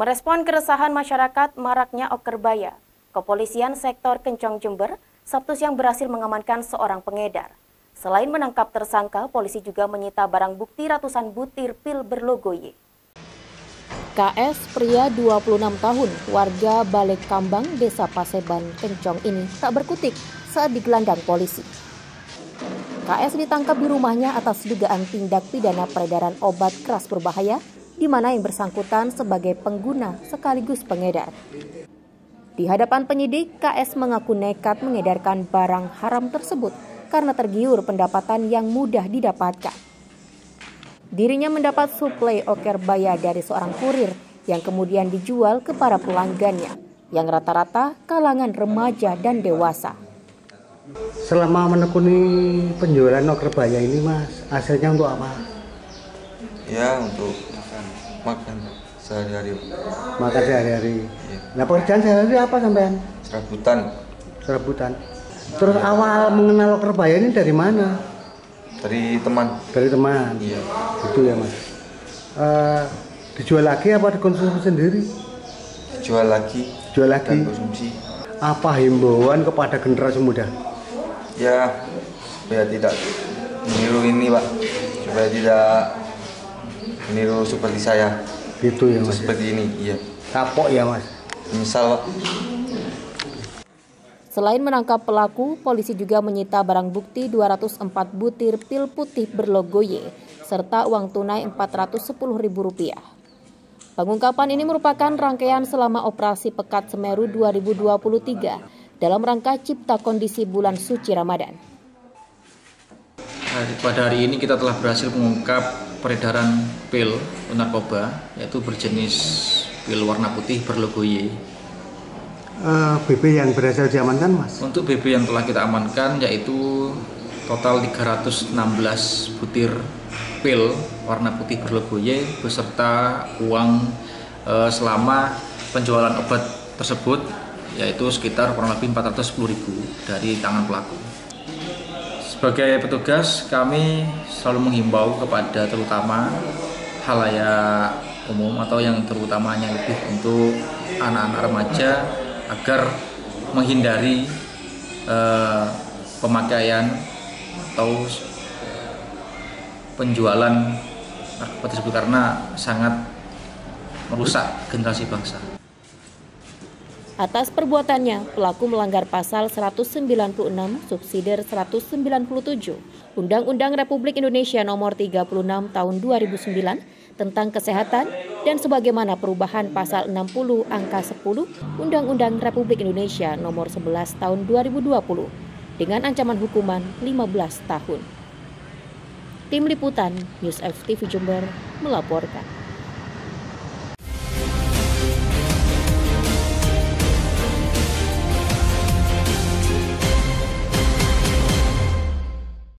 Merespon keresahan masyarakat maraknya okerbaya, Kepolisian Sektor Kencong Jember Sabtu siang berhasil mengamankan seorang pengedar. Selain menangkap tersangka, polisi juga menyita barang bukti ratusan butir pil berlogo Y. KS pria 26 tahun, warga Balik Kambang, Desa Paseban, Kencong ini tak berkutik saat digelandang polisi. KS ditangkap di rumahnya atas dugaan tindak pidana peredaran obat keras berbahaya di mana yang bersangkutan sebagai pengguna sekaligus pengedar. Di hadapan penyidik, KS mengaku nekat mengedarkan barang haram tersebut karena tergiur pendapatan yang mudah didapatkan. Dirinya mendapat suplai oker baya dari seorang kurir yang kemudian dijual ke para pelanggannya, yang rata-rata kalangan remaja dan dewasa. Selama menekuni penjualan oker baya ini, Mas, hasilnya untuk apa? Ya, untuk makan sehari-hari. Makan sehari-hari. Ya. nah pekerjaan sehari-hari apa sampean? Serabutan. Serabutan. Terus ya. awal mengenal kerbaya ini dari mana? Dari teman. Dari teman? Iya. Itu ya mas. Uh, dijual lagi apa dikonsumsi sendiri? Jual lagi. Jual lagi. Dan konsumsi. Apa himbauan kepada generasi muda? Ya supaya tidak meniru ini pak. Supaya tidak meniru seperti saya gitu ya mas seperti ini iya kapok ya mas misal Selain menangkap pelaku, polisi juga menyita barang bukti 204 butir pil putih berlogo Y serta uang tunai Rp410.000. Pengungkapan ini merupakan rangkaian selama operasi Pekat Semeru 2023 dalam rangka cipta kondisi bulan suci Ramadan. Pada hari ini kita telah berhasil mengungkap peredaran pil narkoba yaitu berjenis pil warna putih berlogo Y. Uh, eh, BB yang berhasil diamankan mas? Untuk BB yang telah kita amankan yaitu total 316 butir pil warna putih berlogo Y beserta uang uh, selama penjualan obat tersebut yaitu sekitar kurang lebih 410 ribu dari tangan pelaku. Sebagai petugas, kami selalu menghimbau kepada terutama halayak umum atau yang terutamanya lebih untuk anak-anak remaja agar menghindari eh, pemakaian atau penjualan narkoba tersebut karena sangat merusak generasi bangsa. Atas perbuatannya, pelaku melanggar pasal 196 subsidiar 197 Undang-Undang Republik Indonesia Nomor 36 Tahun 2009 tentang kesehatan dan sebagaimana perubahan pasal 60 angka 10 Undang-Undang Republik Indonesia Nomor 11 Tahun 2020 dengan ancaman hukuman 15 tahun. Tim Liputan News FTV Jember melaporkan.